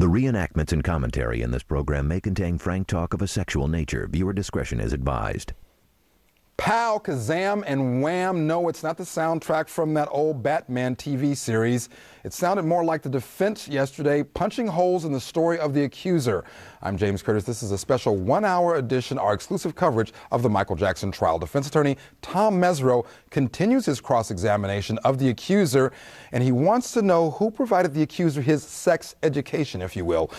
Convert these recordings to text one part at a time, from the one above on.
The reenactments and commentary in this program may contain frank talk of a sexual nature. Viewer discretion is advised. Pow, Kazam, and Wham! No, it's not the soundtrack from that old Batman TV series. It sounded more like the defense yesterday, punching holes in the story of the accuser. I'm James Curtis. This is a special one hour edition, our exclusive coverage of the Michael Jackson trial. Defense attorney Tom Mesereau continues his cross examination of the accuser, and he wants to know who provided the accuser his sex education, if you will.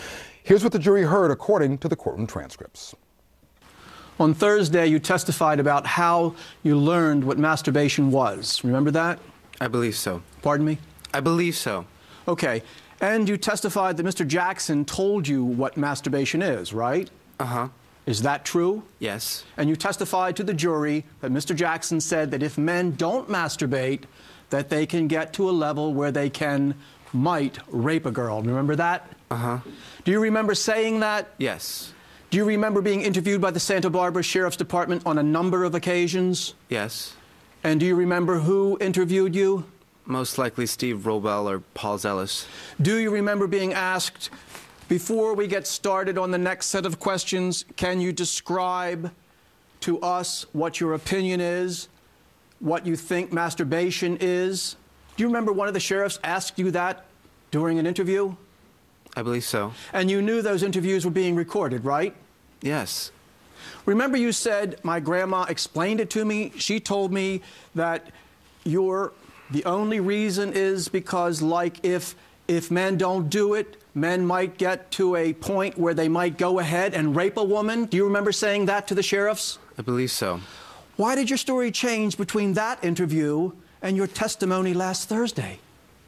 Here's what the jury heard according to the courtroom transcripts. On Thursday, you testified about how you learned what masturbation was. Remember that? I believe so. Pardon me? I believe so. Okay. And you testified that Mr. Jackson told you what masturbation is, right? Uh huh. Is that true? Yes. And you testified to the jury that Mr. Jackson said that if men don't masturbate, that they can get to a level where they can, might, rape a girl. Remember that? Uh huh. Do you remember saying that? Yes. Do you remember being interviewed by the Santa Barbara Sheriff's Department on a number of occasions? Yes. And do you remember who interviewed you? Most likely Steve Robel or Paul Zelis. Do you remember being asked, before we get started on the next set of questions, can you describe to us what your opinion is, what you think masturbation is? Do you remember one of the sheriffs asked you that during an interview? I believe so. And you knew those interviews were being recorded, right? Yes. Remember, you said my grandma explained it to me. She told me that you're the only reason is because, like, if if men don't do it, men might get to a point where they might go ahead and rape a woman. Do you remember saying that to the sheriffs? I believe so. Why did your story change between that interview and your testimony last Thursday?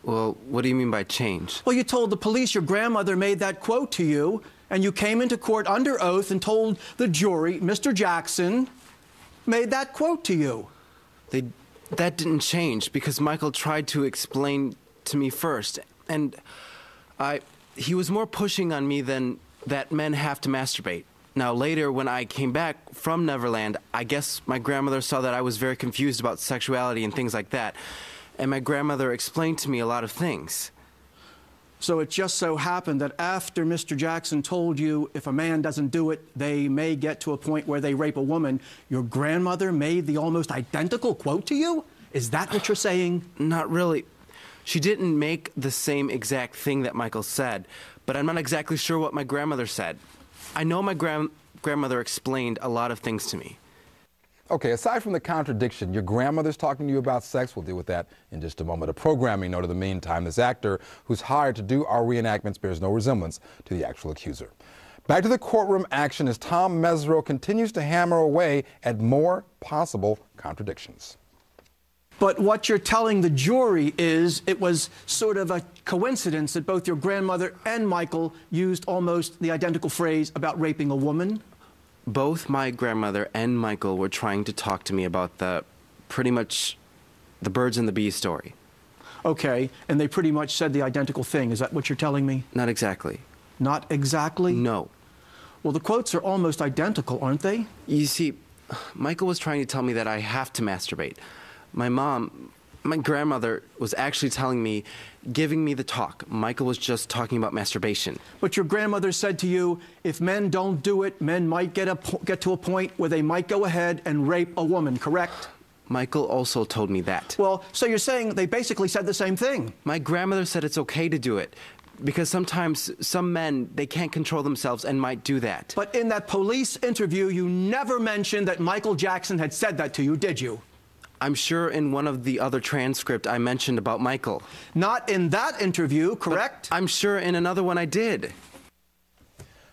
Well, what do you mean by change? Well, you told the police your grandmother made that quote to you, and you came into court under oath and told the jury Mr. Jackson made that quote to you. They that didn't change because Michael tried to explain to me first, and I he was more pushing on me than that men have to masturbate. Now, later, when I came back from Neverland, I guess my grandmother saw that I was very confused about sexuality and things like that. And my grandmother explained to me a lot of things. So it just so happened that after Mr. Jackson told you if a man doesn't do it, they may get to a point where they rape a woman, your grandmother made the almost identical quote to you? Is that what you're saying? Not really. She didn't make the same exact thing that Michael said, but I'm not exactly sure what my grandmother said. I know my grand- grandmother explained a lot of things to me. Okay, aside from the contradiction, your grandmother's talking to you about sex. We'll deal with that in just a moment. A programming note in the meantime, this actor who's hired to do our reenactments bears no resemblance to the actual accuser. Back to the courtroom action as Tom Mesereau continues to hammer away at more possible contradictions. But what you're telling the jury is it was sort of a coincidence that both your grandmother and Michael used almost the identical phrase about raping a woman? Both my grandmother and Michael were trying to talk to me about the pretty much the birds and the bees story. Okay, and they pretty much said the identical thing. Is that what you're telling me? Not exactly. Not exactly? No. Well, the quotes are almost identical, aren't they? You see, Michael was trying to tell me that I have to masturbate. My mom, my grandmother was actually telling me, giving me the talk. Michael was just talking about masturbation. But your grandmother said to you, if men don't do it, men might get, a, get to a point where they might go ahead and rape a woman, correct? Michael also told me that. Well, so you're saying they basically said the same thing. My grandmother said it's okay to do it because sometimes some men they can't control themselves and might do that. But in that police interview, you never mentioned that Michael Jackson had said that to you, did you? I'm sure in one of the other transcript I mentioned about Michael. Not in that interview, correct? But I'm sure in another one I did.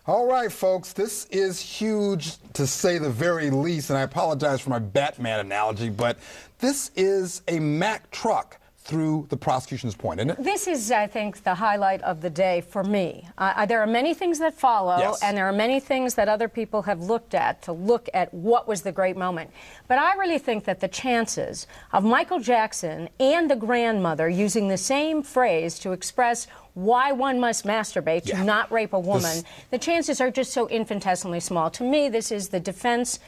All right, folks, this is huge to say the very least, and I apologize for my Batman analogy, but this is a Mack truck through the prosecution's point, isn't it? This is, I think, the highlight of the day for me. Uh, there are many things that follow, yes. and there are many things that other people have looked at to look at what was the great moment. But I really think that the chances of Michael Jackson and the grandmother using the same phrase to express why one must masturbate Yeah. to not rape a woman, This- the chances are just so infinitesimally small. To me, this is the defense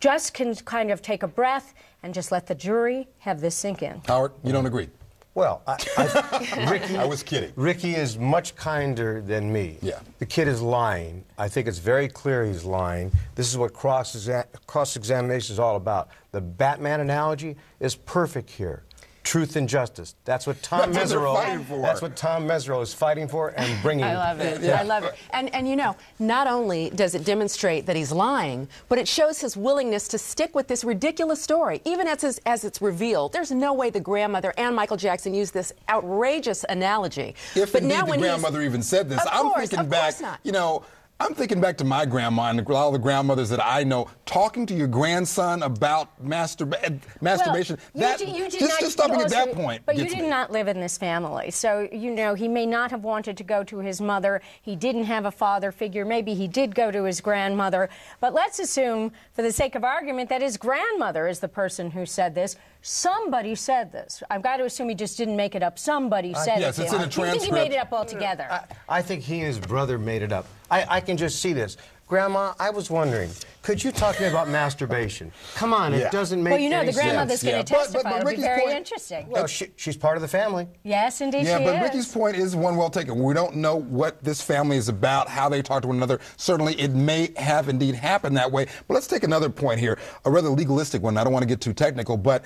just can kind of take a breath and just let the jury have this sink in. Howard, you don't agree? Well, I, I, Ricky, I was kidding. Ricky is much kinder than me. Yeah. The kid is lying. I think it's very clear he's lying. This is what cross examination is all about. The Batman analogy is perfect here. Truth and justice. That's what Tom That's Mesereau. fighting. That's what Tom Mesereau is fighting for and bringing. I love it. I love it. And and you know, not only does it demonstrate that he's lying, but it shows his willingness to stick with this ridiculous story, even as his, as it's revealed. There's no way the grandmother and Michael Jackson used this outrageous analogy. If but indeed now the when grandmother even said this, Of I'm course, thinking of back, course not. you know, I'm thinking back to my grandma and all the grandmothers that I know talking to your grandson about masturba- masturbation. Well, that you, you did just, not, just stopping at that point. But you did me. not live in this family, so you know he may not have wanted to go to his mother. He didn't have a father figure. Maybe he did go to his grandmother. But let's assume, for the sake of argument, that his grandmother is the person who said this. Somebody said this. I've got to assume he just didn't make it up. Somebody uh, said yes, it. it's in a Do you think he made it up altogether? I, I think he and his brother made it up. I, I can just see this. Grandma, I was wondering, could you talk to me about masturbation? Come on, Yeah. it doesn't make sense. well, you know, any the grandmother's sense. going to Yeah, but- but- but It'll be Ricky's very point- interesting. Well, oh, she, she's part of the family. yes, indeed, Yeah, she but is. Ricky's point is one well taken. We don't know what this family is about, how they talk to one another. Certainly, it may have indeed happened that way. But let's take another point here, a rather legalistic one. I don't want to get too technical, but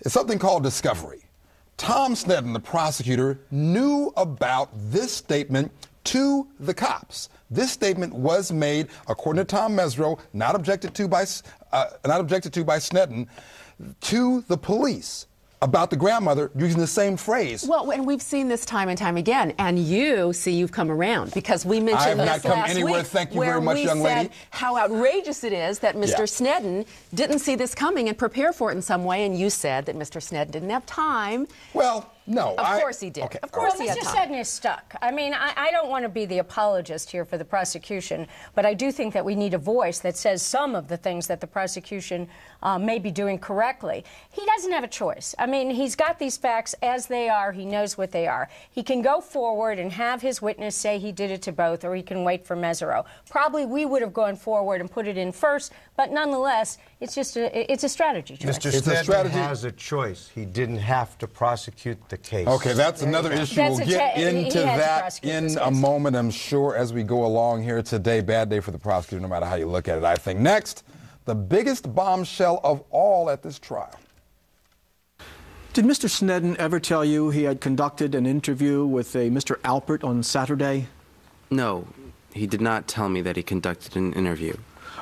it's something called discovery. Tom Sneddon, the prosecutor, knew about this statement to the cops. This statement was made, according to Tom Mesereau, not objected to by, uh, not objected to by Sneddon, to the police about the grandmother using the same phrase. Well, and we've seen this time and time again, and you see you've come around because we mentioned I have not come last anywhere, week, thank you very much, we young said lady. how outrageous it is that Mr. Yeah. Sneddon didn't see this coming and prepare for it in some way, and you said that Mr. Sneddon didn't have time. Well, no. Of I- course he did. Okay. Of course Well, he had Mr. time. Sneddon is stuck. I mean, I, I don't want to be the apologist here for the prosecution, but I do think that we need a voice that says some of the things that the prosecution uh, may be doing correctly. He doesn't have a choice. I mean, he's got these facts as they are. He knows what they are. He can go forward and have his witness say he did it to both, or he can wait for Mesereau. Probably we would have gone forward and put it in first, but nonetheless, it's just a, it's a strategy choice. Mr. It's a strategy. has a choice. He didn't have to prosecute the case. Okay, that's another issue. That's we'll get cha- he- he into that in a moment, I'm sure, as we go along here today. Bad day for the prosecutor, no matter how you look at it, I think. Next, the biggest bombshell of all at this trial. Did Mr. Sneddon ever tell you he had conducted an interview with a Mr. Alpert on Saturday? No, he did not tell me that he conducted an interview.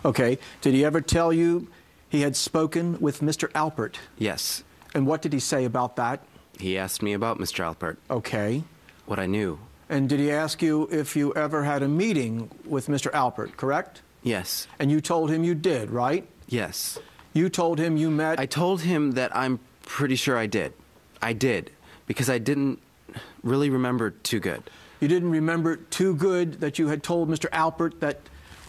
Okay. Did he ever tell you he had spoken with Mr. Alpert? Yes, And what did he say about that? He asked me about Mr. Alpert, Okay. what I knew. And did he ask you if you ever had a meeting with Mr. Alpert, correct? Yes, And you told him you did, right? yes. You told him you met. I told him that I'm pretty sure I did. I did, because I didn't really remember too good. You didn't remember too good that you had told Mr. Alpert that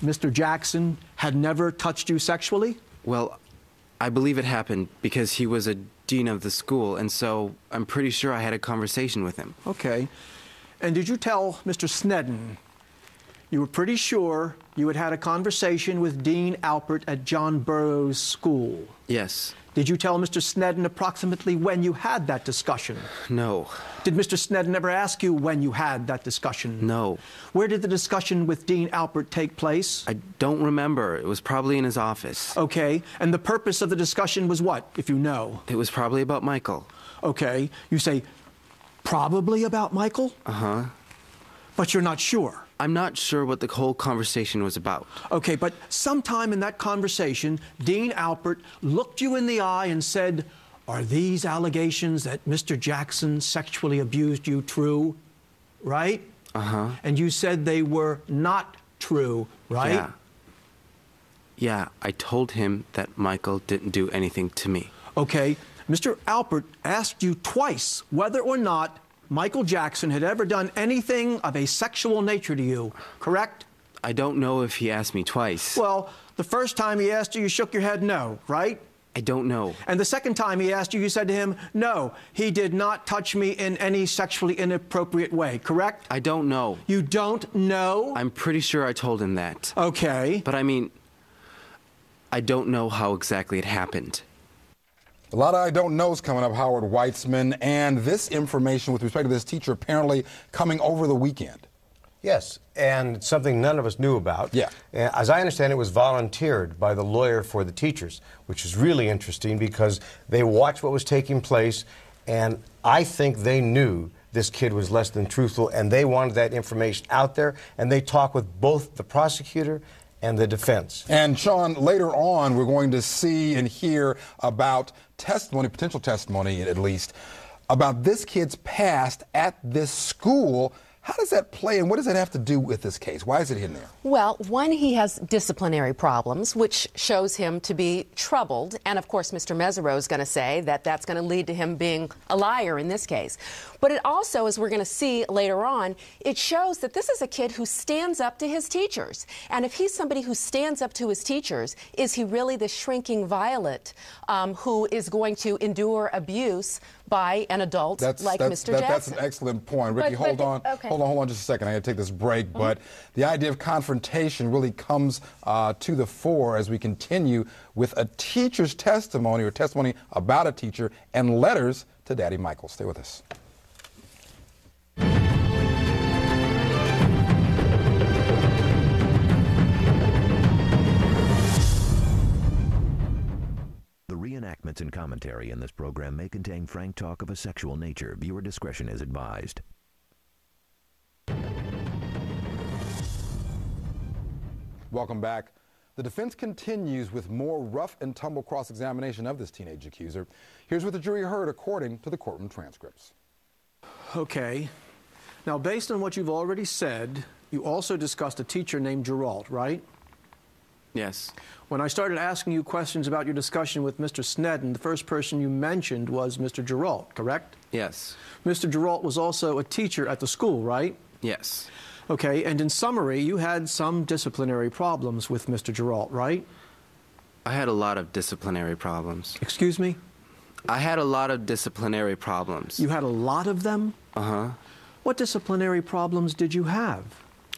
Mr. Jackson had never touched you sexually? Well, I believe it happened because he was a dean of the school, and so I'm pretty sure I had a conversation with him. Okay. And did you tell Mr. Sneddon you were pretty sure you had had a conversation with Dean Alpert at John Burroughs School? Yes. Did you tell Mr. Sneddon approximately when you had that discussion? No. Did Mr. Sneddon ever ask you when you had that discussion? No. Where did the discussion with Dean Alpert take place? I don't remember. It was probably in his office. Okay. And the purpose of the discussion was what, if you know? It was probably about Michael. Okay. You say, probably about Michael? Uh huh. But you're not sure. I'm not sure what the whole conversation was about. Okay, but sometime in that conversation, Dean Alpert looked you in the eye and said, Are these allegations that Mr. Jackson sexually abused you true? Right? Uh huh. And you said they were not true, right? Yeah. Yeah, I told him that Michael didn't do anything to me. Okay, Mr. Alpert asked you twice whether or not Michael Jackson had ever done anything of a sexual nature to you, correct? I don't know if he asked me twice. Well, the first time he asked you, you shook your head no, right? I don't know. And the second time he asked you, you said to him, No, he did not touch me in any sexually inappropriate way, correct? I don't know. You don't know? I'm pretty sure I told him that. Okay. But I mean, I don't know how exactly it happened. A lot of I don't knows coming up, Howard Weitzman, and this information with respect to this teacher apparently coming over the weekend. Yes, and something none of us knew about. Yeah. Uh, As I understand it, was volunteered by the lawyer for the teachers, which is really interesting because they watched what was taking place, and I think they knew this kid was less than truthful, and they wanted that information out there, and they talked with both the prosecutor and the defense. And Sean, later on, we're going to see and hear about testimony, potential testimony at least, about this kid's past at this school. How does that play and what does that have to do with this case? Why is it in there? Well, one, he has disciplinary problems, which shows him to be troubled. And of course, Mr. Mesereau is going to say that that's going to lead to him being a liar in this case. But it also, as we're going to see later on, it shows that this is a kid who stands up to his teachers. And if he's somebody who stands up to his teachers, is he really the shrinking violet um, who is going to endure abuse by an adult that's, like that's, Mr. that- That's an excellent point. Ricky, But- hold but- on. okay. Hold on, hold on just a second. I got to take this break. Mm-hmm. But the idea of confrontation really comes uh, to the fore as we continue with a teacher's testimony or testimony about a teacher and letters to Daddy Michael. Stay with us. Reenactments and commentary in this program may contain frank talk of a sexual nature. Viewer discretion is advised. Welcome back. The defense continues with more rough and tumble cross examination of this teenage accuser. Here's what the jury heard according to the courtroom transcripts. Okay. Now, based on what you've already said, you also discussed a teacher named Gerald, right? Yes. When I started asking you questions about your discussion with Mr. Sneddon, the first person you mentioned was Mr. Gerald, correct? Yes. Mr. Gerald was also a teacher at the school, right? Yes. Okay, and in summary, you had some disciplinary problems with Mr. Gerald, right? I had a lot of disciplinary problems. Excuse me? I had a lot of disciplinary problems. You had a lot of them? Uh huh. What disciplinary problems did you have?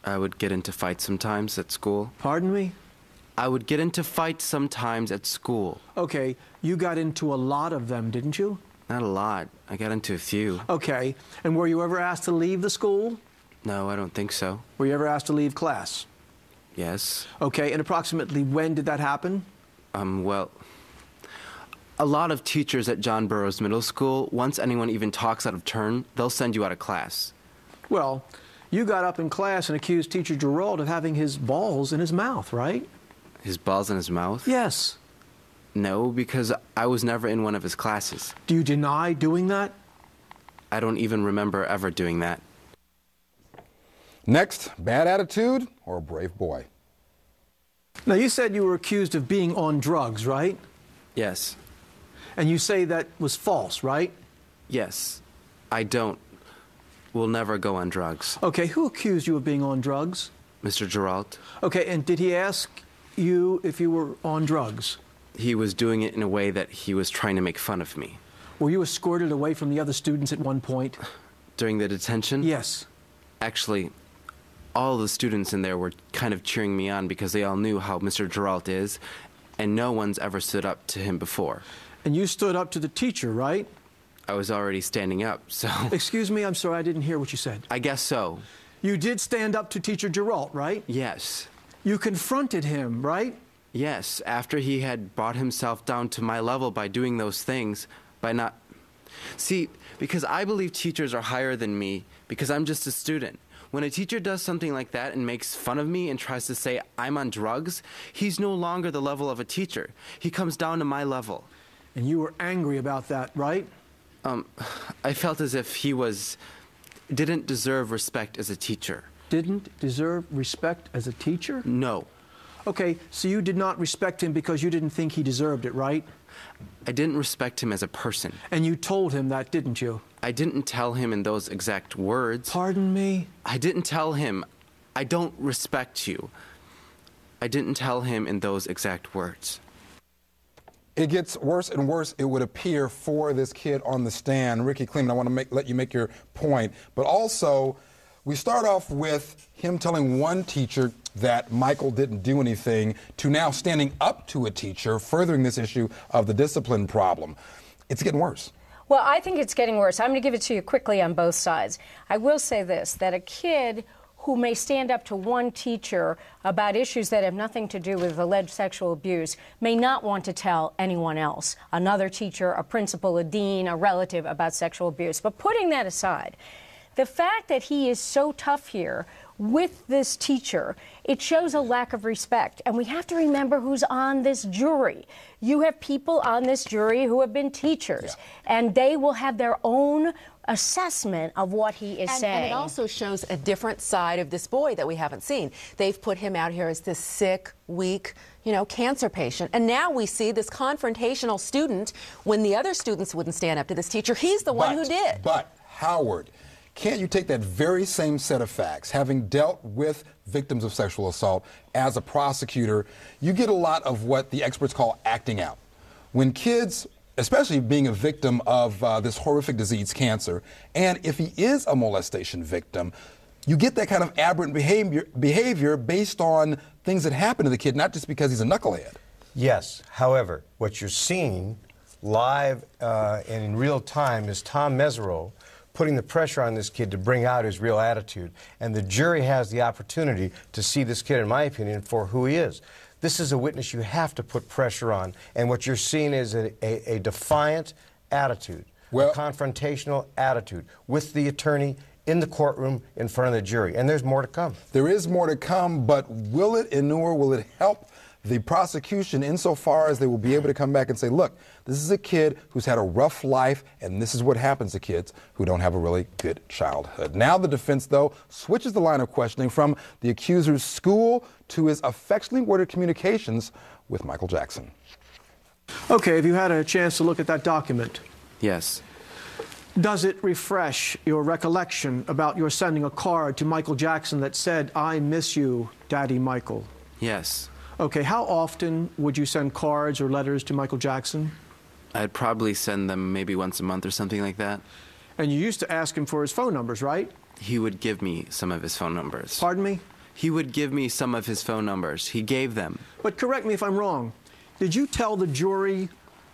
I would get into fights sometimes at school. Pardon me? I would get into fights sometimes at school. Okay, you got into a lot of them, didn't you? Not a lot. I got into a few. Okay, and were you ever asked to leave the school? No, I don't think so. Were you ever asked to leave class? Yes. Okay, and approximately when did that happen? Um, well, a lot of teachers at John Burroughs Middle School, once anyone even talks out of turn, they'll send you out of class. Well, you got up in class and accused teacher Gerald of having his balls in his mouth, right? His balls in his mouth? Yes. No, because I was never in one of his classes. Do you deny doing that? I don't even remember ever doing that. Next, bad attitude or a brave boy? Now, you said you were accused of being on drugs, right? Yes. And you say that was false, right? Yes. I don't. Will never go on drugs. Okay, who accused you of being on drugs? Mr. Gerald, Okay, and did he ask you if you were on drugs? he was doing it in a way that he was trying to make fun of me. Were you escorted away from the other students at one point? During the detention? Yes. Actually, all the students in there were kind of cheering me on because they all knew how Mr. Gerald is, and no one's ever stood up to him before. And you stood up to the teacher, right? I was already standing up, so Excuse me, I'm sorry, I didn't hear what you said. I guess so. You did stand up to teacher Gerald, right? Yes. You confronted him, right? Yes, after he had brought himself down to my level by doing those things, by not. See, because I believe teachers are higher than me, because I'm just a student. When a teacher does something like that and makes fun of me and tries to say I'm on drugs, he's no longer the level of a teacher. He comes down to my level. And you were angry about that, right? Um, I felt as if he was. didn't deserve respect as a teacher. Didn't deserve respect as a teacher? No. Okay, so you did not respect him because you didn't think he deserved it, right? I didn't respect him as a person. And you told him that, didn't you? I didn't tell him in those exact words. Pardon me? I didn't tell him, I don't respect you. I didn't tell him in those exact words. It gets worse and worse, it would appear, for this kid on the stand. Rikki Klieman, I want to make, let you make your point. But also, we start off with him telling one teacher that Michael didn't do anything to now standing up to a teacher, furthering this issue of the discipline problem. it's getting worse. Well, I think it's getting worse. I'm going to give it to you quickly on both sides. I will say this that a kid who may stand up to one teacher about issues that have nothing to do with alleged sexual abuse may not want to tell anyone else another teacher, a principal, a dean, a relative about sexual abuse. But putting that aside, the fact that he is so tough here with this teacher, it shows a lack of respect. And we have to remember who's on this jury. You have people on this jury who have been teachers, yeah. and they will have their own assessment of what he is and, saying. And it also shows a different side of this boy that we haven't seen. They've put him out here as this sick, weak, you know, cancer patient. And now we see this confrontational student when the other students wouldn't stand up to this teacher. He's the one who did. But, Howard, can't you take that very same set of facts, having dealt with victims of sexual assault as a prosecutor, you get a lot of what the experts call acting out. When kids especially being a victim of uh, this horrific disease, cancer. And if he is a molestation victim, you get that kind of aberrant behavior, behavior based on things that happen to the kid, not just because he's a knucklehead. Yes. However, what you're seeing live uh, and in real time is Tom Mesereau putting the pressure on this kid to bring out his real attitude. And the jury has the opportunity to see this kid, in my opinion, for who he is. This is a witness you have to put pressure on. And what you're seeing is a, a, a defiant attitude, well, a confrontational attitude with the attorney in the courtroom in front of the jury. And there's more to come. There is more to come, but will it inure, will it help the prosecution insofar as they will be able to come back and say, look, this is a kid who's had a rough life, and this is what happens to kids who don't have a really good childhood. Now, the defense, though, switches the line of questioning from the accuser's school to his affectionately worded communications with Michael Jackson. Okay, have you had a chance to look at that document? Yes. Does it refresh your recollection about your sending a card to Michael Jackson that said, I miss you, Daddy Michael? Yes. Okay, how often would you send cards or letters to Michael Jackson? I'd probably send them maybe once a month or something like that. And you used to ask him for his phone numbers, right? He would give me some of his phone numbers. Pardon me? He would give me some of his phone numbers. He gave them. But correct me if I'm wrong. Did you tell the jury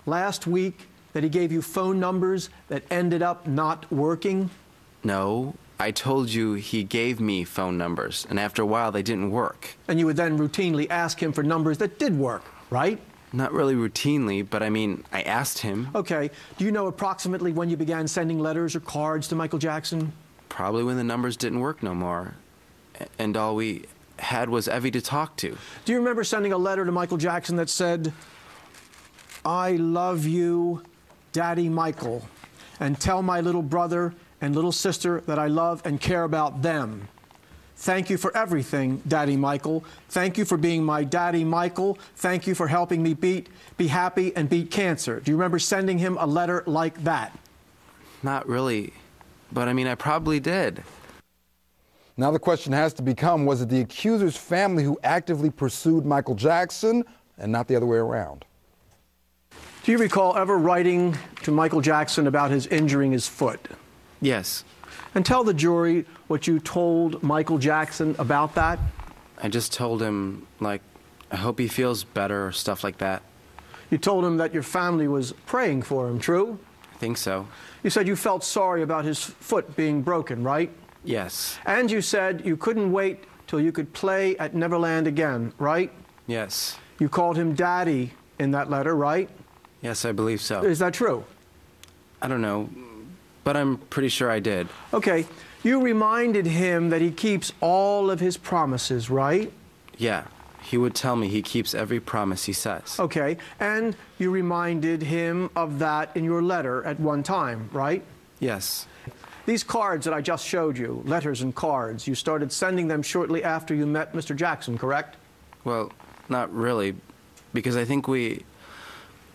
last week that he gave you phone numbers that ended up not working? No, I told you he gave me phone numbers, and after a while they didn't work. And you would then routinely ask him for numbers that did work, right? Not really routinely, but I mean, I asked him. Okay. Do you know approximately when you began sending letters or cards to Michael Jackson? Probably when the numbers didn't work no more. And all we had was Evie to talk to. Do you remember sending a letter to Michael Jackson that said, I love you, Daddy Michael, and tell my little brother and little sister that I love and care about them. Thank you for everything, Daddy Michael. Thank you for being my Daddy Michael. Thank you for helping me beat, be happy and beat cancer. Do you remember sending him a letter like that? Not really, but I mean, I probably did. Now the question has to become was it the accuser's family who actively pursued Michael Jackson and not the other way around? Do you recall ever writing to Michael Jackson about his injuring his foot? Yes. And tell the jury what you told Michael Jackson about that. I just told him, like, I hope he feels better or stuff like that. You told him that your family was praying for him, true? I think so. You said you felt sorry about his foot being broken, right? Yes. And you said you couldn't wait till you could play at Neverland again, right? Yes. You called him Daddy in that letter, right? Yes, I believe so. Is that true? I don't know but I'm pretty sure I did. Okay. You reminded him that he keeps all of his promises, right? Yeah. He would tell me he keeps every promise he says. Okay. And you reminded him of that in your letter at one time, right? Yes. These cards that I just showed you, letters and cards, you started sending them shortly after you met Mr. Jackson, correct? Well, not really, because I think we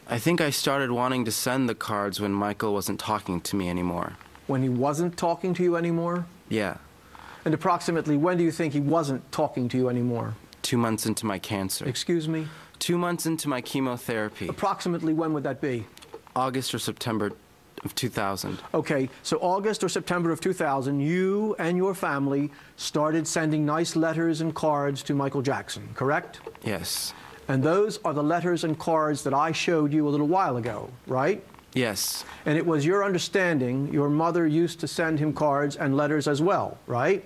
I think I started wanting to send the cards when Michael wasn't talking to me anymore. When he wasn't talking to you anymore? Yeah. And approximately when do you think he wasn't talking to you anymore? Two months into my cancer. Excuse me? Two months into my chemotherapy. Approximately when would that be? August or September of 2000. Okay, so August or September of 2000, you and your family started sending nice letters and cards to Michael Jackson, correct? Yes. And those are the letters and cards that I showed you a little while ago, right? Yes. And it was your understanding your mother used to send him cards and letters as well, right?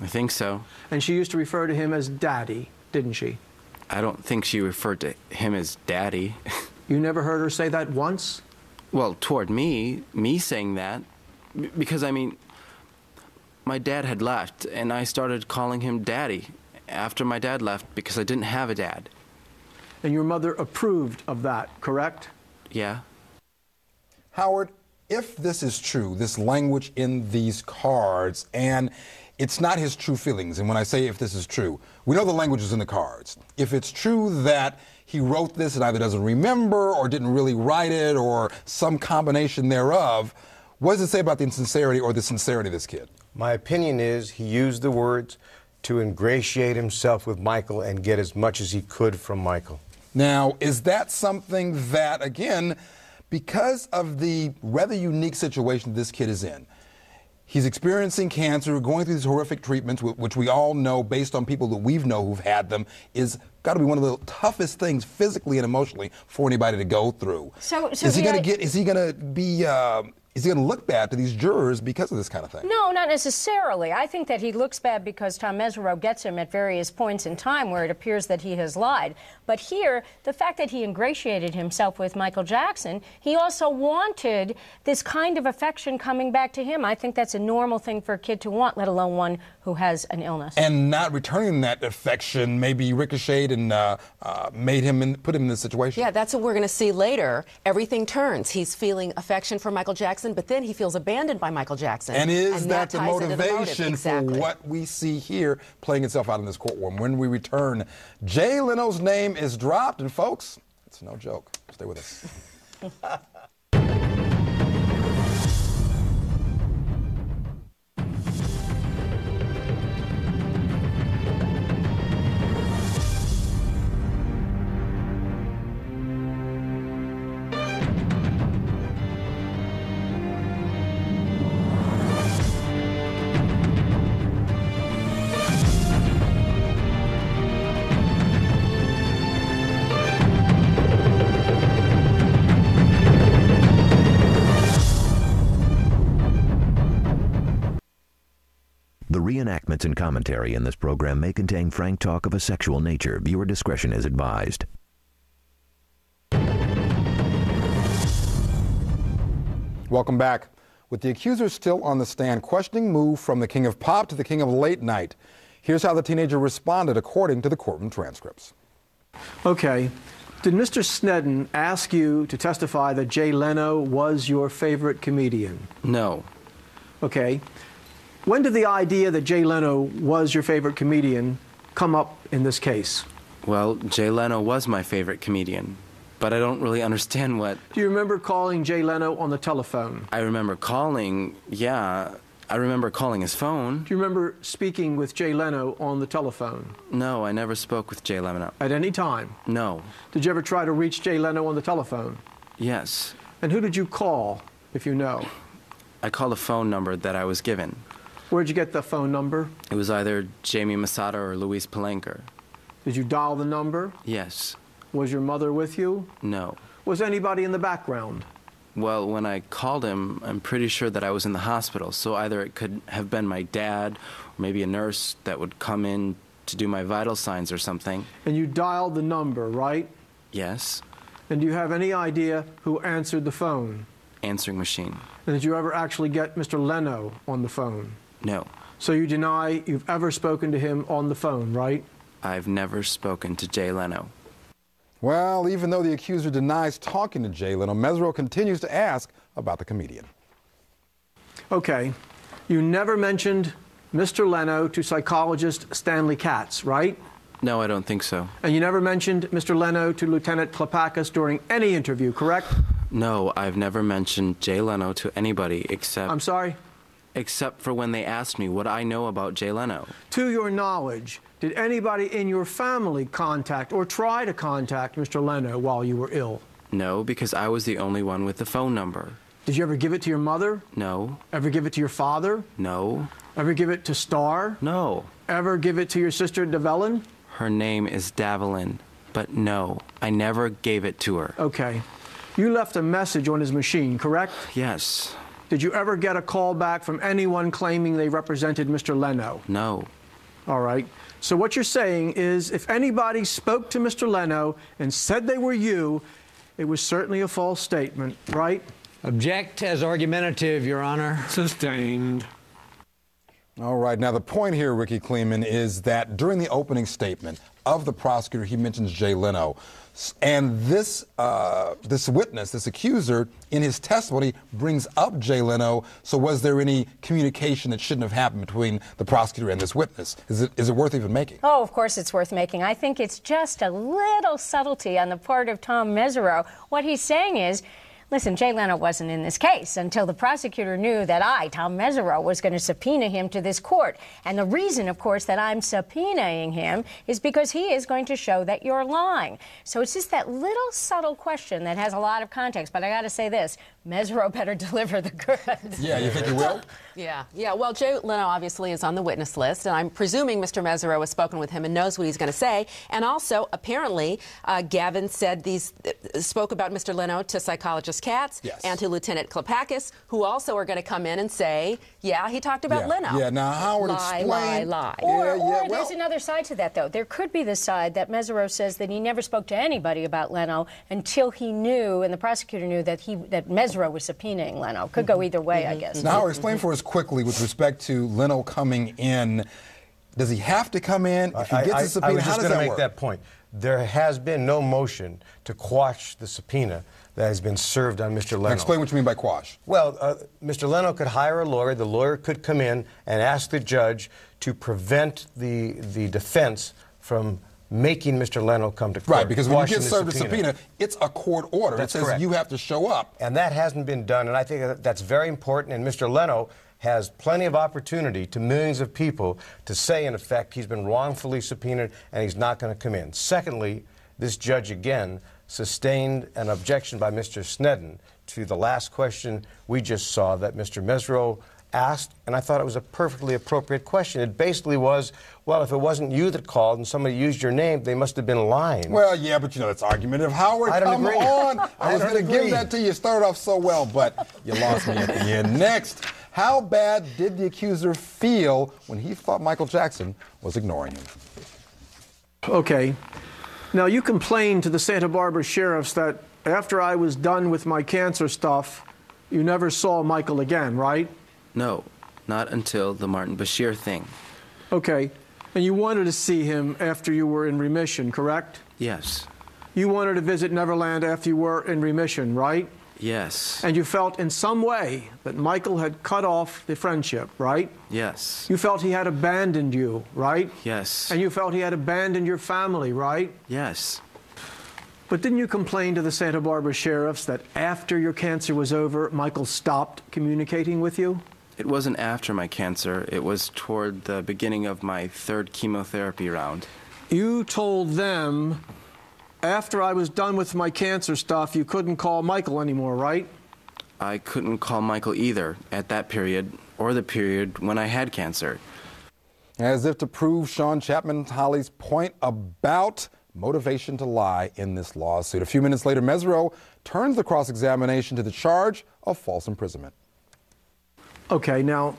I think so. And she used to refer to him as Daddy, didn't she? I don't think she referred to him as daddy. You never heard her say that once? well, toward me, me saying that. Because, I mean, my dad had left, and I started calling him daddy after my dad left because I didn't have a dad. And your mother approved of that, correct? Yeah? Howard, if this is true, this language in these cards, and it's not his true feelings, and when I say if this is true, we know the language is in the cards. If it's true that he wrote this and either doesn't remember or didn't really write it or some combination thereof, what does it say about the insincerity or the sincerity of this kid? My opinion is he used the words to ingratiate himself with Michael and get as much as he could from Michael. Now, is that something that, again, because of the rather unique situation this kid is in, he's experiencing cancer, going through these horrific treatments, which we all know, based on people that we've know who've had them, is got to be one of the toughest things physically and emotionally for anybody to go through. So- so is he going to get? Is he going to be? Uh, is he going to look bad to these jurors because of this kind of thing? No, not necessarily. I think that he looks bad because Tom Mesereau gets him at various points in time where it appears that he has lied. But here, the fact that he ingratiated himself with Michael Jackson, he also wanted this kind of affection coming back to him. I think that's a normal thing for a kid to want, let alone one who has an illness. And not returning that affection maybe ricocheted and uh, uh, made him in, put him in this situation. Yeah, that's what we're going to see later. Everything turns. He's feeling affection for Michael Jackson, but then he feels abandoned by Michael Jackson. And is that, the ties into motivation motive. Exactly. for what we see here playing itself out in this courtroom? When we return, Jay Leno's name is dropped, and folks, it's no joke. Stay with us. reenactments and commentary in this program may contain frank talk of a sexual nature. Viewer discretion is advised. Welcome back. With the accuser still on the stand, questioning moved from the king of pop to the king of late night. Here's how the teenager responded according to the courtroom transcripts. Okay. Did Mr. Sneddon ask you to testify that Jay Leno was your favorite comedian? No. Okay. When did the idea that Jay Leno was your favorite comedian come up in this case? Well, Jay Leno was my favorite comedian, but I don't really understand what. Do you remember calling Jay Leno on the telephone? I remember calling, yeah. I remember calling his phone. Do you remember speaking with Jay Leno on the telephone No, I never spoke with Jay Leno. at any time? No. Did you ever try to reach Jay Leno on the telephone? Yes. And who did you call, if you know? I called a phone number that I was given. Where'd you get the phone number? It was either Jamie Masada or Louise Palanker. Did you dial the number? Yes. Was your mother with you? No. Was anybody in the background? Well, when I called him, I'm pretty sure that I was in the hospital. So either it could have been my dad or maybe a nurse that would come in to do my vital signs or something. And you dialed the number, right? Yes. And do you have any idea who answered the phone? Answering machine. And did you ever actually get Mr. Leno on the phone? No. So you deny you've ever spoken to him on the phone, right? I've never spoken to Jay Leno. Well, even though the accuser denies talking to Jay Leno, Mesereau continues to ask about the comedian. Okay. You never mentioned Mr. Leno to psychologist Stanley Katz, right? No, I don't think so. And you never mentioned Mr. Leno to Lieutenant Klapakis during any interview, correct? No, I've never mentioned Jay Leno to anybody except I'm sorry? Except for when they asked me what I know about Jay Leno. To your knowledge, did anybody in your family contact or try to contact Mr. Leno while you were ill? No, because I was the only one with the phone number. Did you ever give it to your mother? No. Ever give it to your father? No. Ever give it to Star? No. Ever give it to your sister Devellin? Her name is Davellin, but no, I never gave it to her. Okay. You left a message on his machine, correct? Yes. Did you ever get a call back from anyone claiming they represented Mr. Leno? No. All right. So what you're saying is if anybody spoke to Mr. Leno and said they were you, it was certainly a false statement, right? Object as argumentative, Your Honor. Sustained. All right. Now, the point here, Rikki Klieman, is that during the opening statement of the prosecutor, he mentions Jay Leno. And this, uh, this witness, this accuser, in his testimony brings up Jay Leno. So, was there any communication that shouldn't have happened between the prosecutor and this witness? Is it, is it worth even making? Oh, of course it's worth making. I think it's just a little subtlety on the part of Tom Mesereau. What he's saying is, Listen, Jay Leno wasn't in this case until the prosecutor knew that I, Tom Mesereau, was going to subpoena him to this court. And the reason, of course, that I'm subpoenaing him is because he is going to show that you're lying. So it's just that little subtle question that has a lot of context. But I got to say this Mesereau better deliver the goods. Yeah, you think he will? Yeah, yeah. Well, Jay Leno obviously is on the witness list, and I'm presuming Mr. Mesereau has spoken with him and knows what he's going to say. And also, apparently, uh, Gavin said these uh, spoke about Mr. Leno to psychologist Katz Yes. and to Lieutenant Klapakis, who also are going to come in and say, "Yeah, he talked about Yeah. Leno." Yeah, now Howard lie, explained- lie, lie. Or, Yeah, or yeah, well- there's another side to that, though. There could be the side that Mesereau says that he never spoke to anybody about Leno until he knew, and the prosecutor knew that he that Mesereau was subpoenaing Leno. Could go mm-hmm. either way, I mm-hmm. guess. Now, Howard, explain for us quickly with respect to Leno coming in. Does he have to come in? If he I- gets I- a subpoena, I was how just does going to make work? that point. There has been no motion to quash the subpoena that has been served on Mr. Leno. Explain what you mean by quash. Well, uh, Mr. Leno could hire a lawyer. The lawyer could come in and ask the judge to prevent the the defense from making Mr. Leno come to court. Right, because when you get served a subpoena, it's a court order. That's it says correct. you have to show up. And that hasn't been done, and I think that's very important. And Mr. Leno has plenty of opportunity to millions of people to say, in effect, he's been wrongfully subpoenaed and he's not going to come in. Secondly, this judge again sustained an objection by Mr. Sneddon to the last question we just saw that Mr. Mesereau asked, and I thought it was a perfectly appropriate question. It basically was, well, if it wasn't you that called and somebody used your name, they must have been lying. Well, yeah, but you know, that's argumentative. Howard, I don't come agree. on. I, I was going to give that to you. Started off so well, but you lost me at the end. Next, how bad did the accuser feel when he thought Michael Jackson was ignoring him? Okay. Now, you complained to the Santa Barbara sheriffs that after I was done with my cancer stuff, you never saw Michael again, right? No. Not until the Martin Bashir thing. Okay. And you wanted to see him after you were in remission, correct? Yes. You wanted to visit Neverland after you were in remission, right? Yes. And you felt in some way that Michael had cut off the friendship, right? Yes. You felt he had abandoned you, right? Yes. And you felt he had abandoned your family, right? Yes. But didn't you complain to the Santa Barbara sheriffs that after your cancer was over, Michael stopped communicating with you? It wasn't after my cancer. It was toward the beginning of my third chemotherapy round. You told them after I was done with my cancer stuff, you couldn't call Michael anymore, right? I couldn't call Michael either at that period or the period when I had cancer. As if to prove Shawn Chapman Holley's point about motivation to lie in this lawsuit. A few minutes later, Mesereau turns the cross examination to the charge of false imprisonment. Okay, now,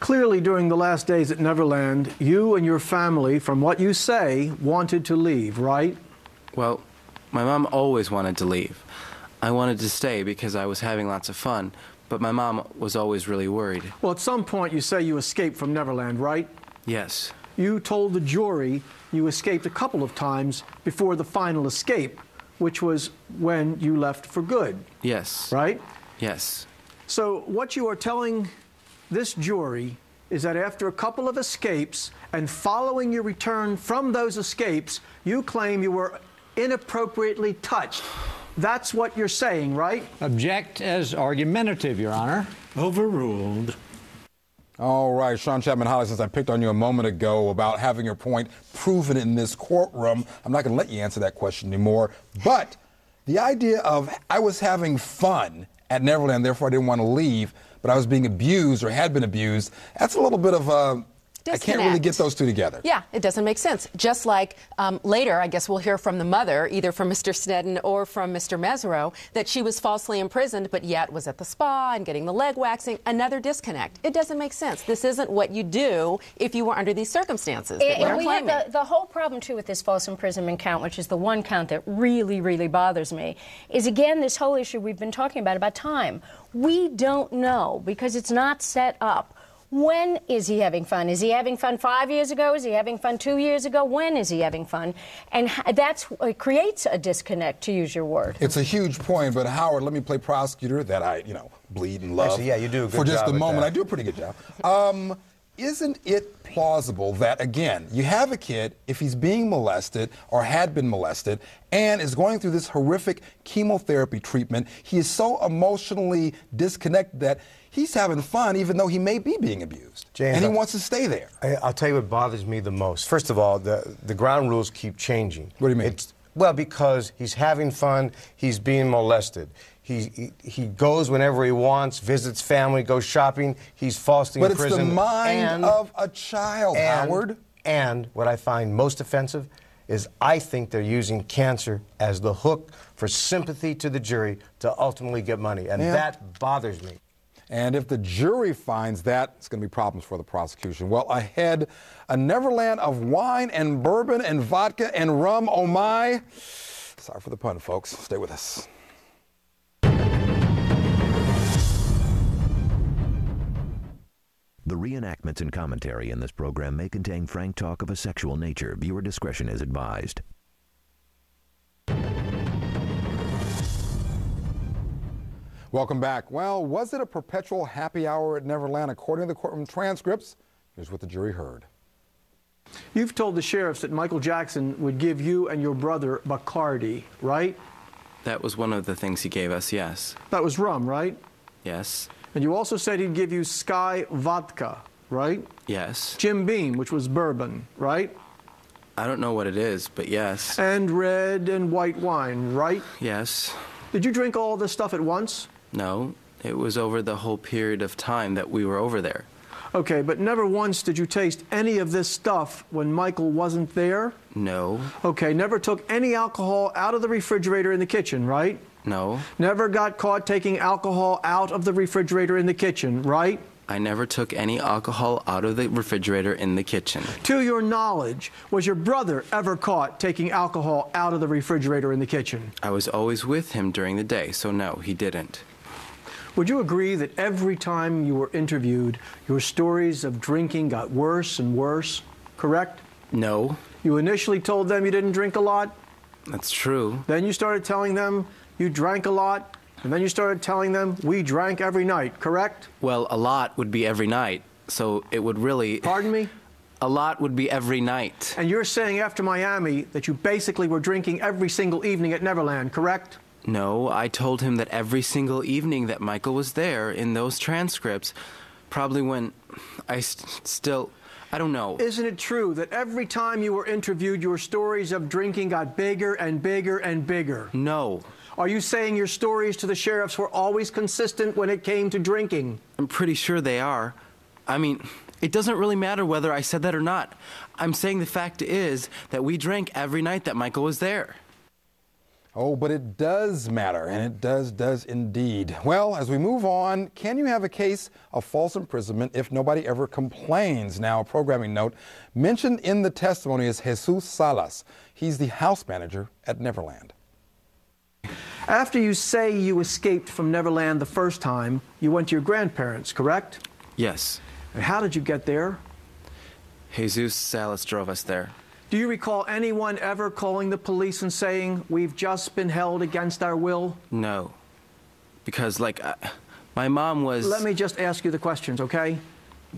clearly during the last days at Neverland, you and your family, from what you say, wanted to leave, right? Well, my mom always wanted to leave. I wanted to stay because I was having lots of fun, but my mom was always really worried. Well, at some point you say you escaped from Neverland, right? Yes. You told the jury you escaped a couple of times before the final escape, which was when you left for good, Yes. right? Yes. So, what you are telling this jury is that after a couple of escapes and following your return from those escapes, you claim you were inappropriately touched. That's what you're saying, right? Object as argumentative, Your Honor. Overruled. All right, Shawn Chapman Holley, since I picked on you a moment ago about having your point proven in this courtroom, I'm not going to let you answer that question anymore. But the idea of I was having fun at Neverland, therefore I didn't want to leave, but I was being abused or had been abused, that's a little bit of a I can't really get those two together. Yeah, it doesn't make sense. Just like um, later, I guess we'll hear from the mother, either from Mr. Sneddon or from Mr. Mesereau, that she was falsely imprisoned, but yet was at the spa and getting the leg waxing. Another disconnect. It doesn't make sense. This isn't what you do if you were under these circumstances. that And they're we have the, the whole problem too with this false imprisonment count, which is the one count that really, really bothers me, is again this whole issue we've been talking about about time. We don't know because it's not set up. When is he having fun? Is he having fun five years ago? Is he having fun two years ago? When is he having fun? And h- that's it creates a disconnect, to use your word. It's a huge point, but Howard, let me play prosecutor that I, you know, bleed and love. Actually, yeah, you do a good For just job a moment, that. I do a pretty good job. Um, isn't it plausible that, again, you have a kid, if he's being molested or had been molested and is going through this horrific chemotherapy treatment, he is so emotionally disconnected that he's having fun even though he may be being abused. James, and he I- wants to stay there. I, I'll tell you what bothers me the most. First of all, the, the ground rules keep changing. What do you mean? It's, well, because he's having fun, he's being molested. He, he, he goes whenever he wants, visits family, goes shopping. He's falsely But it's the mind and, of a child, and, Howard. And what I find most offensive is I think they're using cancer as the hook for sympathy to the jury to ultimately get money. And Yeah. that bothers me. And if the jury finds that, it's going to be problems for the prosecution. Well, ahead, a Neverland of wine and bourbon and vodka and rum. Oh my. Sorry for the pun, folks. Stay with us. The reenactments and commentary in this program may contain frank talk of a sexual nature. Viewer discretion is advised. Welcome back. Well, was it a perpetual happy hour at Neverland? According to the courtroom transcripts, here's what the jury heard. You've told the sheriffs that Michael Jackson would give you and your brother Bacardi, right? That was one of the things he gave us, yes. That was rum, right? Yes. And you also said he'd give you Skyy vodka, right? Yes. Jim Beam, which was bourbon, right? I don't know what it is, but yes. And red and white wine, right? Yes. Did you drink all this stuff at once? No. It was over the whole period of time that we were over there. Okay, but never once did you taste any of this stuff when Michael wasn't there? No. Okay, never took any alcohol out of the refrigerator in the kitchen, right? No. Never got caught taking alcohol out of the refrigerator in the kitchen, right? I never took any alcohol out of the refrigerator in the kitchen. To your knowledge, was your brother ever caught taking alcohol out of the refrigerator in the kitchen? I was always with him during the day, so no, he didn't. Would you agree that every time you were interviewed, your stories of drinking got worse and worse? Correct? No, You initially told them you didn't drink a lot, that's true. then you started telling them you drank a lot, and then you started telling them we drank every night, correct? Well, a lot would be every night, so it would really. Pardon me? A lot would be every night. And you're saying after Miami that you basically were drinking every single evening at Neverland, correct? No, I told him that every single evening that Michael was there in those transcripts, probably when I st- still. I don't know. Isn't it true that every time you were interviewed, your stories of drinking got bigger and bigger and bigger? No. Are you saying your stories to the sheriffs were always consistent when it came to drinking? I'm pretty sure they are. I mean, it doesn't really matter whether I said that or not. I'm saying the fact is that we drank every night that Michael was there. Oh, but it does matter, and it does, does indeed. Well, as we move on, can you have a case of false imprisonment if nobody ever complains? Now, a programming note mentioned in the testimony is Jesus Salas. He's the house manager at Neverland. After you say you escaped from Neverland the first time, you went to your grandparents, correct? Yes. And how did you get there? Jesus Salas drove us there. Do you recall anyone ever calling the police and saying, We've just been held against our will? No. Because, like, uh, my mom was. Let me just ask you the questions, okay?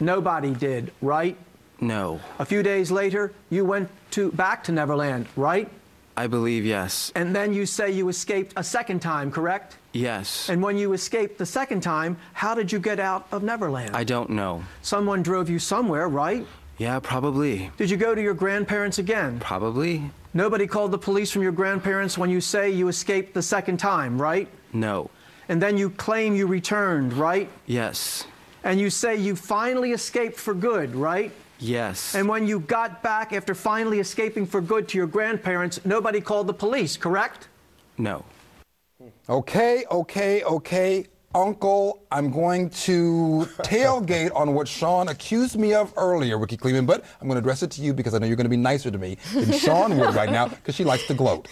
Nobody did, right? No. A few days later, you went to back to Neverland, right? I believe yes. And then you say you escaped a second time, correct? Yes. And when you escaped the second time, how did you get out of Neverland? I don't know. Someone drove you somewhere, right? Yeah, probably. Did you go to your grandparents again? Probably. Nobody called the police from your grandparents when you say you escaped the second time, right? No. And then you claim you returned, right? Yes. And you say you finally escaped for good, right? Yes. And when you got back after finally escaping for good to your grandparents, nobody called the police, correct? no. Okay, okay, okay. Uncle, I'm going to tailgate on what Shawn accused me of earlier, Rikki Klieman, but I'm going to address it to you because I know you're going to be nicer to me than Shawn would right now because she likes to gloat.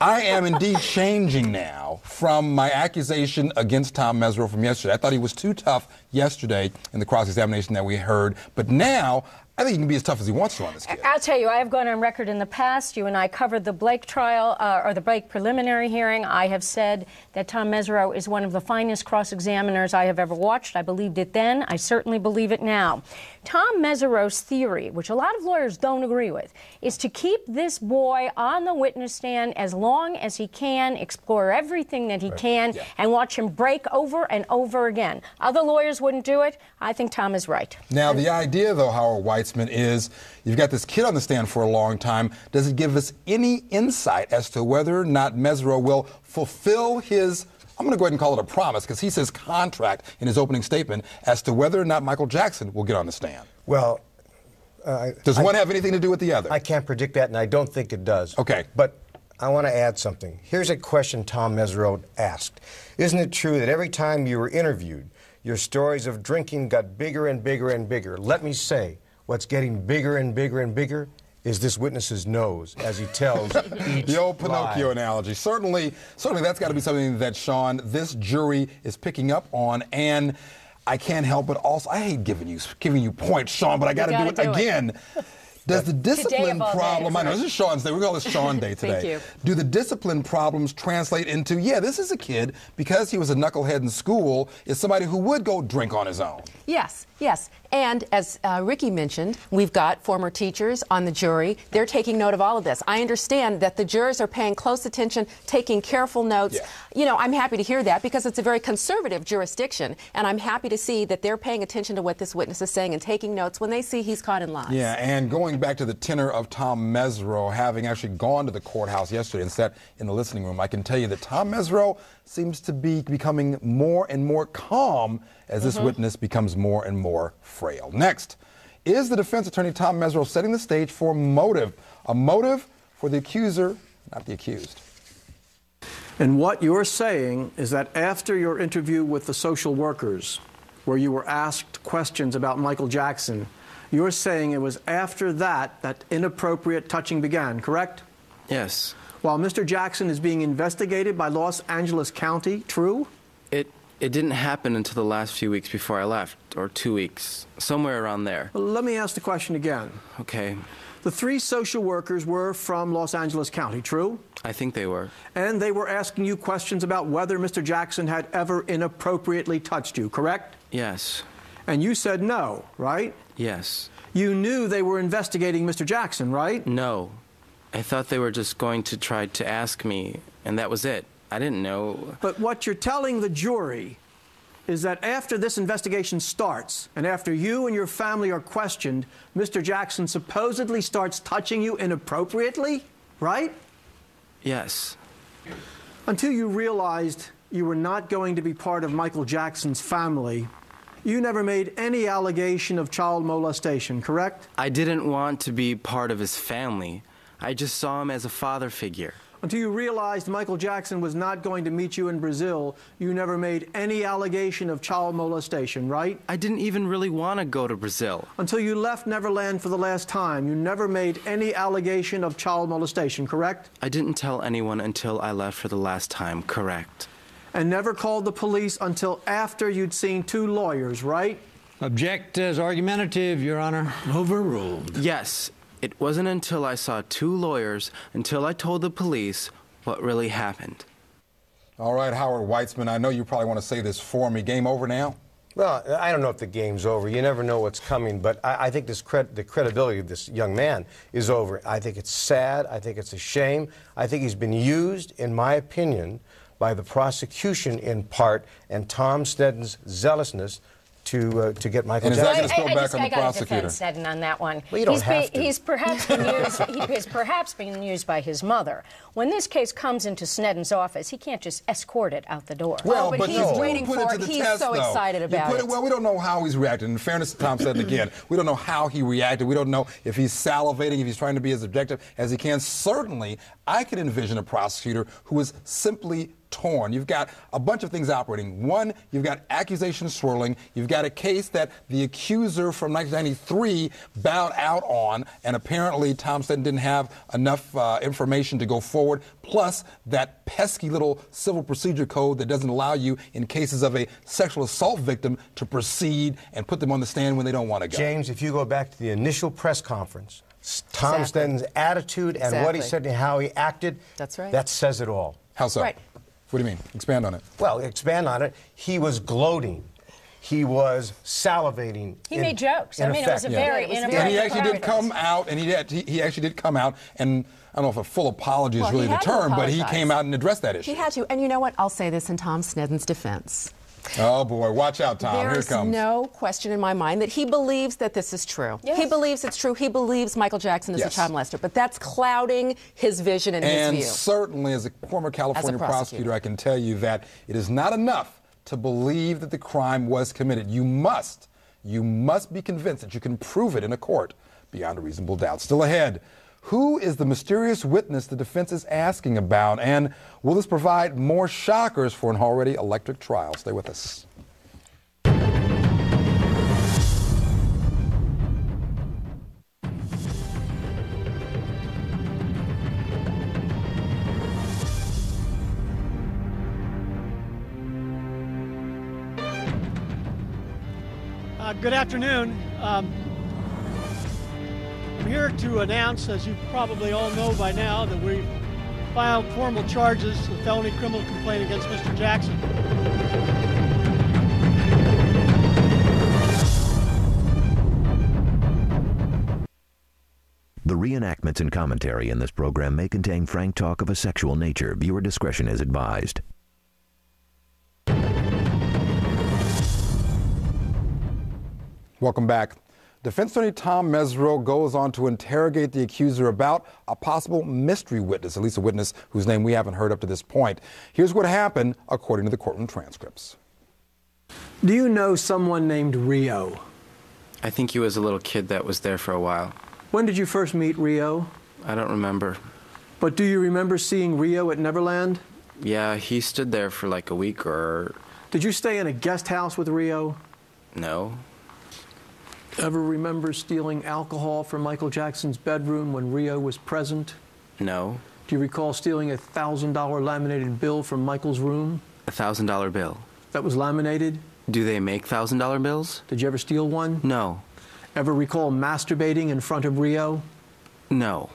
I am indeed changing now from my accusation against Tom Mesereau from yesterday. I thought he was too tough yesterday in the cross examination that we heard, but now I think he can be as tough as he wants to on this kid. I'll tell you, I have gone on record in the past. You and I covered the Blake trial uh, or the Blake preliminary hearing. I have said that Tom Mesereau is one of the finest cross examiners I have ever watched. I believed it then. I certainly believe it now. Tom Mesereau's theory, which a lot of lawyers don't agree with, is to keep this boy on the witness stand as long as he can, explore everything that he can, Yeah. and watch him break over and over again. Other lawyers wouldn't do it. I think Tom is right. Now, the idea, though, Howard Weitzman, is you've got this kid on the stand for a long time. Does it give us any insight as to whether or not Mesereau will fulfill his, I'm going to go ahead and call it a promise, because he says contract in his opening statement, as to whether or not Michael Jackson will get on the stand? Well, uh, Does I- one have anything to do with the other? I can't predict that, and I don't think it does. Okay. But I want to add something. Here's a question Tom Mesereau asked. Isn't it true that every time you were interviewed, your stories of drinking got bigger and bigger and bigger? Let me say, what's getting bigger and bigger and bigger is this witness's nose as he tells each the old Pinocchio lie. analogy. Certainly, certainly that's got to be something that Shawn, this jury is picking up on, and I can't help but also I hate giving you giving you points, Shawn, but I got to do it do it. Does the discipline problem? I know this is Shawn's day. We call this Shawn Day today. Thank you. Do the discipline problems translate into yeah? This is a kid because he was a knucklehead in school. Is somebody who would go drink on his own. Yes, yes. And as uh, Rikki mentioned, we've got former teachers on the jury. They're taking note of all of this. I understand that the jurors are paying close attention, taking careful notes. Yeah. You know, I'm happy to hear that because it's a very conservative jurisdiction, and I'm happy to see that they're paying attention to what this witness is saying and taking notes when they see he's caught in lies. Yeah, and going back to the tenor of Tom Mesereau having actually gone to the courthouse yesterday and sat in the listening room, I can tell you that Tom Mesereau seems to be becoming more and more calm as this mm-hmm. witness becomes more and more frail. Next, is the defense attorney Tom Mesereau setting the stage for motive? A motive for the accuser, not the accused. And what you're saying is that after your interview with the social workers, where you were asked questions about Michael Jackson, you're saying it was after that that inappropriate touching began, correct? Yes. While Mr. Jackson is being investigated by Los Angeles County, true? It it didn't happen until the last few weeks before I left, or two weeks, somewhere around there. Well, let me ask the question again. Okay. The three social workers were from Los Angeles County, true? I think they were. And they were asking you questions about whether Mr. Jackson had ever inappropriately touched you, correct? Yes. And you said no, right? Yes. You knew they were investigating Mr. Jackson, right? No. I thought they were just going to try to ask me, and that was it. I didn't know. But what you're telling the jury is that after this investigation starts, and after you and your family are questioned, Mr. Jackson supposedly starts touching you inappropriately, right? Yes. Until you realized you were not going to be part of Michael Jackson's family, you never made any allegation of child molestation, correct? I didn't want to be part of his family. I just saw him as a father figure. Until you realized Michael Jackson was not going to meet you in Brazil, you never made any allegation of child molestation, right? I didn't even really want to go to Brazil. Until you left Neverland for the last time, you never made any allegation of child molestation, correct? I didn't tell anyone until I left for the last time, correct? And never called the police until after you'd seen two lawyers, right? Object as argumentative, Your Honor. Overruled. Yes. It wasn't until I saw two lawyers until I told the police what really happened. All right, Howard Weitzman, I know you probably want to say this for me. Game over now? Well, I don't know if the game's over. You never know what's coming, but I, I think this cred- the credibility of this young man is over. I think it's sad. I think it's a shame. I think he's been used, in my opinion, by the prosecution in part, and Tom Sneddon's zealousness to uh, to get Michael And is that Jackson. gonna spill I, I back just, on the I gotta prosecutor? defend Sneddon on that one. Well, you don't he's, have to. he's perhaps been used. he is perhaps being used by his mother. When this case comes into Sneddon's office, he can't just escort it out the door. Well, but he's no. waiting Put for to it. the He's test, so though. excited about put it. Well, we don't know how he's reacted. In fairness to Tom said again, we don't know how he reacted. We don't know if he's salivating, if he's trying to be as objective as he can. Certainly, I could envision a prosecutor who is simply torn. You've got a bunch of things operating. One, you've got accusations swirling. You've got a case that the accuser from 1993 bowed out on, and apparently Tom Sneddon didn't have enough uh, information to go forward. Plus, that pesky little civil procedure code that doesn't allow you, in cases of a sexual assault victim, to proceed and put them on the stand when they don't want to go. James, if you go back to the initial press conference, s- Tom Exactly. Sneddon's attitude and what he said and how he acted, That's right. that says it all. How so? Right. What do you mean? Expand on it. Well, expand on it. He was gloating. He was salivating. He in- made jokes. I in mean, it was a very Yeah, inappropriate. And he actually did come out, and he did, he, he actually did come out, and I don't know if a full apology is he really the term, but he came out and addressed that issue. He had to. And you know what? I'll say this in Tom Sneddon's defense. Oh boy, watch out, Tom. Here it There's comes. no question in my mind that he believes that this is true. Yes. He believes it's true. He believes Michael Jackson is Yes. a child molester. But that's clouding his vision and, and his view. And certainly, as a former California prosecutor. prosecutor, I can tell you that it is not enough to believe that the crime was committed. You must, you must be convinced that you can prove it in a court beyond a reasonable doubt. Still ahead. Who is the mysterious witness the defense is asking about? And will this provide more shockers for an already electric trial? Stay with us. Uh, good afternoon. Um, I'm here to announce, as you probably all know by now, that we've filed formal charges, a felony criminal complaint against Mr. Jackson. The reenactments and commentary in this program may contain frank talk of a sexual nature. Viewer discretion is advised. Welcome back. Defense attorney Tom Mesereau goes on to interrogate the accuser about a possible mystery witness, at least a witness whose name we haven't heard up to this point. Here's what happened according to the courtroom transcripts. Do you know someone named Rio? I think he was a little kid that was there for a while. When did you first meet Rio? I don't remember. But do you remember seeing Rio at Neverland? Yeah, he stood there for like a week or Did you stay in a guest house with Rio? no. Ever remember stealing alcohol from Michael Jackson's bedroom when Rio was present? No. Do you recall stealing a $1,000 laminated bill from Michael's room A thousand dollar bill. that was laminated? Do they make thousand dollar bills? Did you ever steal one? No. Ever recall masturbating in front of Rio? No.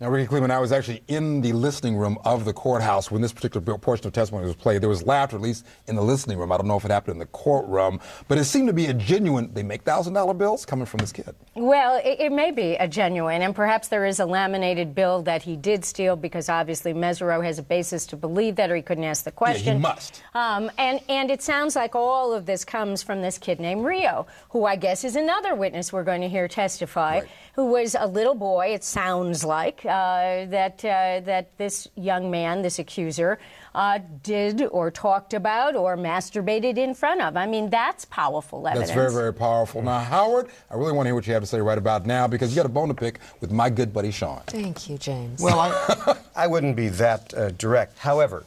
Now, Rikki Klieman, I was actually in the listening room of the courthouse when this particular portion of testimony was played. There was laughter, at least in the listening room. I don't know if it happened in the courtroom, but it seemed to be a genuine, they make $1,000 bills coming from this kid. Well, it, it may be a genuine, and perhaps there is a laminated bill that he did steal because obviously Mesereau has a basis to believe that, or he couldn't ask the question. must. Um, and and it sounds like all of this comes from this kid named Rio, who I guess is another witness we're going to hear testify, who was a little boy. It sounds like that uh, that this young man, this accuser, uh, did or talked about or masturbated in front of. I mean, that's powerful evidence. That's very, very powerful. Now, Howard, I really want to hear what you have to say right about now because you got a bone to pick with my good buddy Shawn. Thank you, James. Well, I, I wouldn't be that uh, direct. However,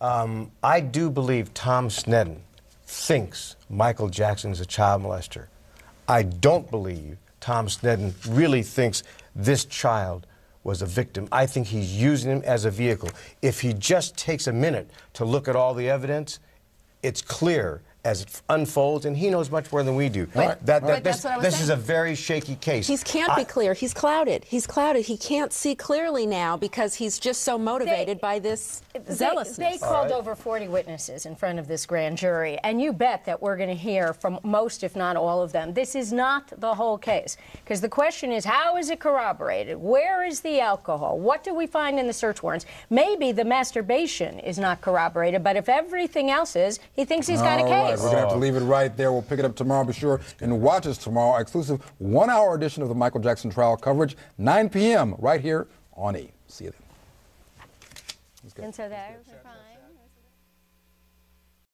um, I do believe Tom Sneddon thinks Michael Jackson is a child molester. I don't believe Tom Sneddon really thinks this child was a victim. I think he's using him as a vehicle. If he just takes a minute to look at all the evidence, it's clear as it unfolds, and he knows much more than we do. But- that, that, but this that's what I was this is a very shaky case. He can't I- be clear. He's clouded. He's clouded. He can't see clearly now because he's just so motivated by this They- zealousness. They, called over 40 witnesses in front of this grand jury, and you bet that we're going to hear from most, if not all of them. This is not the whole case, because the question is how is it corroborated? Where is the alcohol? What do we find in the search warrants? Maybe the masturbation is not corroborated, but if everything else is, he thinks he's got a case. right. Right, we're going to have to oh. leave it right there. We'll pick it up tomorrow. Be sure and watch us tomorrow. Our exclusive one hour edition of the Michael Jackson trial coverage, 9 p.m., right here on E. See you then. And so that was fine.